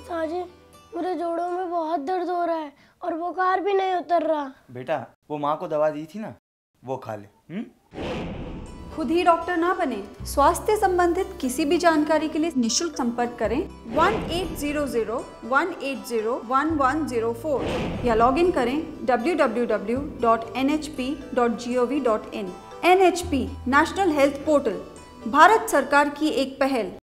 साजी मेरे जोड़ों में बहुत दर्द हो रहा है और बुखार भी नहीं उतर रहा। बेटा वो माँ को दवा दी थी ना वो खा ले हुँ? खुद ही डॉक्टर ना बने। स्वास्थ्य संबंधित किसी भी जानकारी के लिए निशुल्क संपर्क करें। One eight zero zero one eight zero one one zero four या लॉग इन करें W W W dot N H P dot G O V dot in N H P national health portal Bharat सरकार की एक पहल।